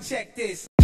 check this.